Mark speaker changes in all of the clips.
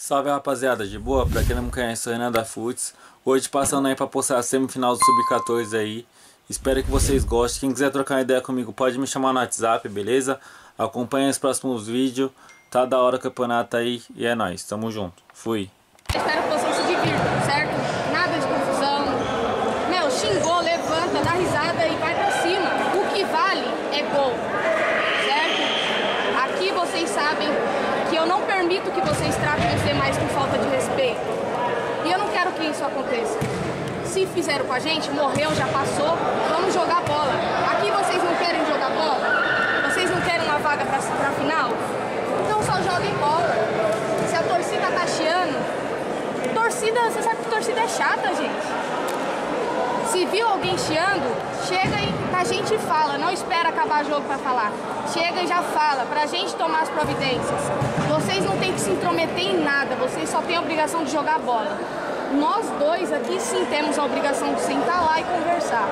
Speaker 1: Salve rapaziada, de boa? Pra quem não me conhece, sou Renan da Futs. Hoje passando aí pra postar a semifinal do Sub-14 aí. Espero que vocês gostem. Quem quiser trocar uma ideia comigo pode me chamar no WhatsApp, beleza? Acompanhe os próximos vídeos. Tá da hora o campeonato aí e é nóis. Tamo junto. Fui.
Speaker 2: Espero que vocês se divirtam, certo? Nada de confusão. Meu, xingou, levanta, dá risada e vai pra cima. O que vale é gol, certo? Aqui vocês sabem que eu não permito que vocês tratem os demais com falta de respeito. E eu não quero que isso aconteça. Se fizeram com a gente, morreu, já passou, vamos jogar bola. Aqui vocês não querem jogar bola? Vocês não querem uma vaga pra, pra final? Então só joguem bola. Se a torcida tá chiando, torcida, você sabe que torcida é chata, gente. Se viu alguém chiando, chega e a gente fala, não espera acabar o jogo para falar. Chega e já fala, pra gente tomar as providências. Vocês não têm que se intrometer em nada, vocês só têm a obrigação de jogar bola. Nós dois aqui sim temos a obrigação de sentar lá e conversar.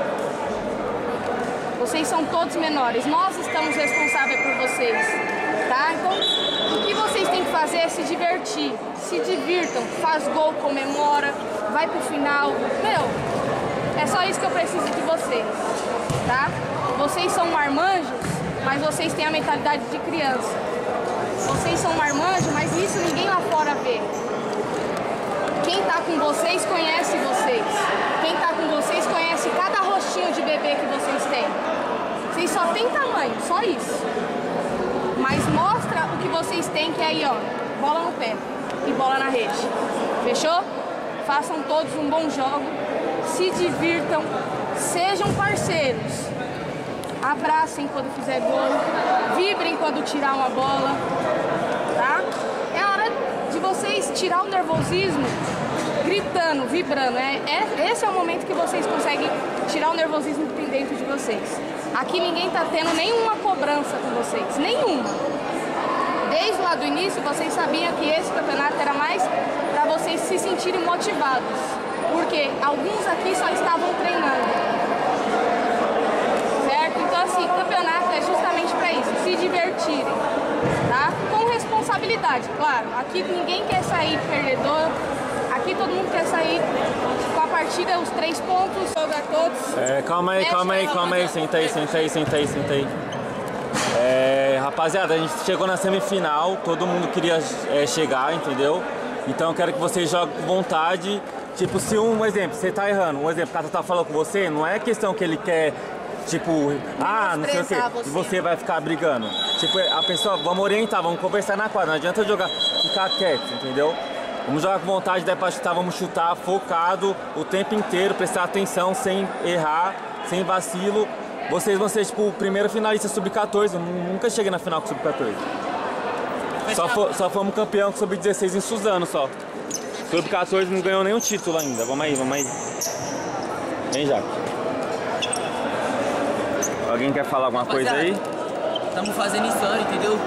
Speaker 2: Vocês são todos menores, nós estamos responsáveis por vocês, tá? Então, o que vocês têm que fazer é se divertir, se divirtam, faz gol, comemora, vai pro final. Meu, é só isso que eu preciso de vocês, tá? Vocês são marmanjos, mas vocês têm a mentalidade de criança. Vocês são marmanjos, mas isso ninguém lá fora vê. Quem tá com vocês conhece vocês. Quem tá com vocês conhece cada rostinho de bebê que vocês têm. Vocês só têm tamanho, só isso. Mas mostra o que vocês têm, que é aí, ó, bola no pé e bola na rede. Fechou? Façam todos um bom jogo, se divirtam, sejam parceiros. Abracem quando fizer gol, vibrem quando tirar uma bola, tá? Vocês tirar o nervosismo gritando, vibrando. É, é, esse é o momento que vocês conseguem tirar o nervosismo que tem dentro de vocês. Aqui ninguém tá tendo nenhuma cobrança com vocês, nenhuma. Desde lá do início, vocês sabiam que esse campeonato era mais para vocês se sentirem motivados. Porque alguns aqui só estavam treinando. Certo? Então, assim, campeonato é justamente para isso, se divertirem. Responsabilidade, claro. Aqui ninguém quer sair perdedor. Aqui todo mundo quer sair com a partida, os três pontos, jogar todos.
Speaker 1: É, calma aí, calma aí, calma aí. Senta aí, senta aí, senta aí, senta aí. É, rapaziada, a gente chegou na semifinal, todo mundo queria é, chegar, entendeu? Então eu quero que vocês joguem com vontade. Tipo, se um, um exemplo, você tá errando, um exemplo, o cara tá falando com você, não é questão que ele quer, tipo, ah, não sei o quê, e
Speaker 2: você.
Speaker 1: você vai ficar brigando. Tipo, a pessoa, vamos orientar, vamos conversar na quadra, não adianta jogar, ficar quieto, entendeu? Vamos jogar com vontade, daí pra chutar, vamos chutar focado o tempo inteiro, prestar atenção, sem errar, sem vacilo. Vocês vão ser, tipo, o primeiro finalista sub-14, eu nu- nunca cheguei na final com sub-14. Só, fo- só fomos campeão com sub-16 em Suzano só. Sub-14 não ganhou nenhum título ainda. Vamos aí, vamos aí. Vem, Jaque. Alguém quer falar alguma coisa aí?
Speaker 3: Estamos fazendo história, entendeu?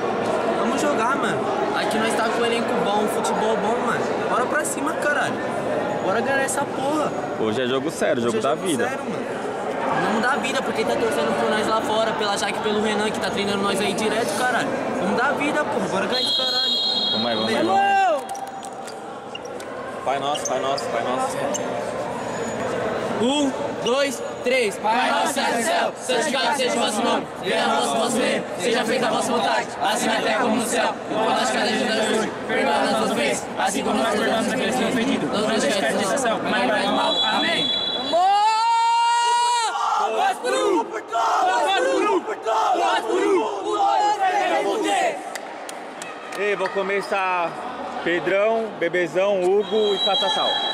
Speaker 3: Vamos jogar, mano. Aqui nós tá com um elenco bom, futebol bom, mano. Bora pra cima, caralho. Bora ganhar essa porra.
Speaker 1: Hoje é jogo sério, jogo
Speaker 3: Hoje
Speaker 1: da
Speaker 3: é jogo
Speaker 1: vida.
Speaker 3: Sério, mano. Vamos dar vida, porque tá torcendo por nós lá fora, pela Jaque pelo Renan, que tá treinando nós aí direto, caralho. Vamos dar vida, porra. Bora ganhar esse caralho.
Speaker 1: Vamos aí, vamos aí. Vamos. aí. Pai nosso, pai nosso, pai nosso.
Speaker 3: Um, dois, três. Pai nosso que no céu, santificado seja o vosso nome. Venha a vosso vosso reino, seja feita a vossa vontade, assim na terra como no céu. O pão das cada dia da hoje, perdoa as nossas ofensas, assim como nós perdoamos aqueles que nos ofendido. Não nos deixes de tentação, mas livrai do mal. Amém. Por um! Por um! Por um! Ter!
Speaker 1: Ei, vou começar Pedrão, Bebezão, Hugo e Catatal.